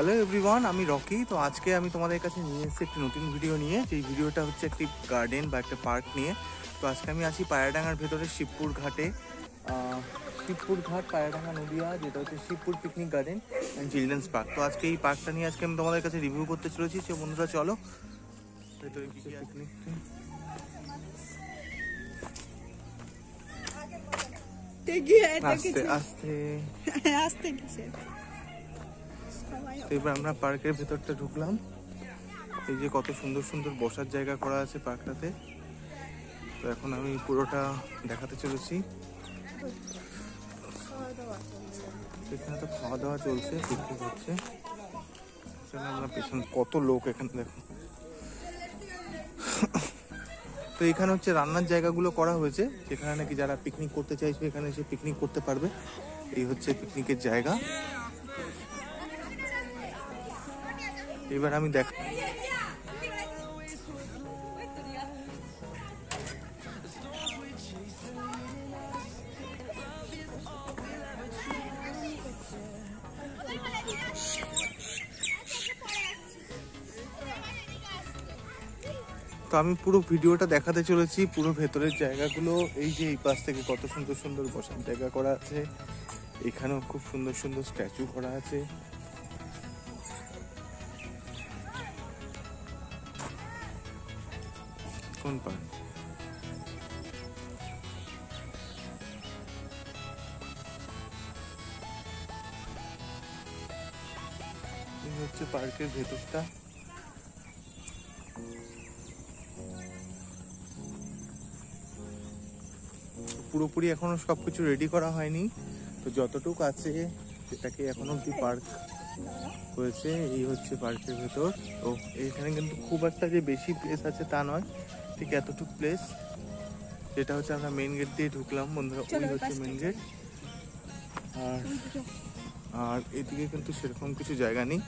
Hello everyone আমি Rocky. তো আজকে আমি তোমাদের কাছে নিয়ে এসেছি একটি নতুন ভিডিও নিয়ে। যেই ভিডিওটা হচ্ছে একটি গার্ডেন বা একটা পার্ক নিয়ে। তো আজকে আমি আছি পায়রাডাঙ্গার ভেতরে শিবপুর ঘাটে। শিবপুর ঘাট পায়রাডাঙ্গা নদিয়া যেটা হচ্ছে Shibpur picnic garden and children's park তো আজকে এই পার্কটা নিয়ে আজকে আমি তোমাদের কাছে রিভিউ করতে চলেছি। সে বন্ধুরা চলো। ভেতরে কিছু। পিকনিক আস্তে আস্তে আসতে তো এবার আমরা পার্কের ভেতরটা ঢুকলাম। এই যে কত সুন্দর সুন্দর বসার জায়গা করা আছে পার্কটাতে। তো এখন আমি পুরোটা দেখাতে চলেছি। এখানে তো খাওয়া দাওয়া চলছে পিকনিক হচ্ছে। আমরা পেছনে কত লোক এখানে দেখো। তো এখানে হচ্ছে রান্নার জায়গাগুলো করা হয়েছে, যেখানে নাকি যারা পিকনিক করতে চাইছে এখানে এসে পিকনিক করতে পারবে। এই হচ্ছে পিকনিকের জায়গা। এবার আমি দেখ তো আমি পুরো ভিডিওটা দেখাতে চলেছি, পুরো ভেতরের জায়গাগুলো, এই যে এই পাশ থেকে কত সুন্দর সুন্দর বসার জায়গা করা আছে, এখানেও খুব সুন্দর সুন্দর স্ট্যাচু করা আছে। কোন পার্ক হচ্ছে পার্কের ভেতরটা। পুরোপুরি এখনও সবকিছু রেডি করা হয়নি। তো যতটুকু আছে, সেটাকে এখনও অব্দি পার্ক হয়েছে। এই হচ্ছে পার্কের ভেতর। তো এখানে কিন্তু খুব একটা যে বেশি প্লেস আছে তা নয়। ঠিক এতটুকু প্লেস যেটা হচ্ছে আমরা মেন গেট দিয়ে ঢুকলাম বন্ধুরা ওই হচ্ছে মেন গেট আর আর এদিকে কিন্তু সেরকম কিছু জায়গা নেই।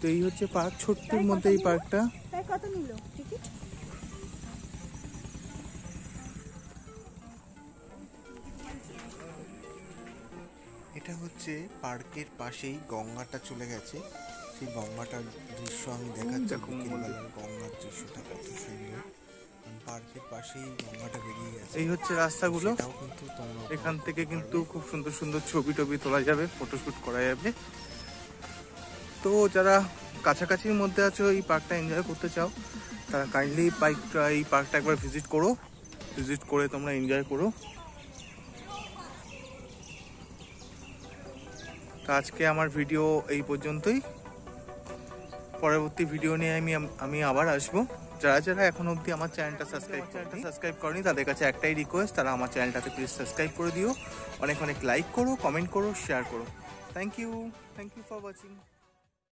তো এই হচ্ছে পার্ক ছোট্টের মধ্যে এই পার্কটা কত নিল? টিকিট এটা হচ্ছে পার্কের পাশেই গঙ্গাটা চলে গেছে। সেই গঙ্গাটার দৃশ্য আমি দেখাচ্ছি গঙ্গার দৃশ্যটা কত সুন্দর। পার্কের পাশেই গঙ্গাটা বেরিয়ে গেছে। এই হচ্ছে রাস্তাগুলো। কিন্তু এখান থেকে কিন্তু খুব সুন্দর সুন্দর ছবি টবি তোলা যাবে ফটোশুট করা যাবে। তো যারা কাছাকাছির মধ্যে আছো এই পার্কটা এনজয় করতে চাও তারা কাইন্ডলি পার্কটা এই পার্কটা একবার ভিজিট করো। ভিজিট করে তোমরা এনজয় করো। তো আজকে আমার ভিডিও এই পর্যন্তই। পরবর্তী ভিডিও নিয়ে আমি আমি আবার আসব। যারা যারা এখন অবধি আমার চ্যানেলটা সাবস্ক্রাইব চ্যানেলটা সাবস্ক্রাইব করেনি তাদের কাছে একটাই রিকোয়েস্ট তারা আমার চ্যানেলটাতে প্লিজ সাবস্ক্রাইব করে দিও। অনেক অনেক লাইক করো কমেন্ট করো শেয়ার করো। Thank you thank you for watching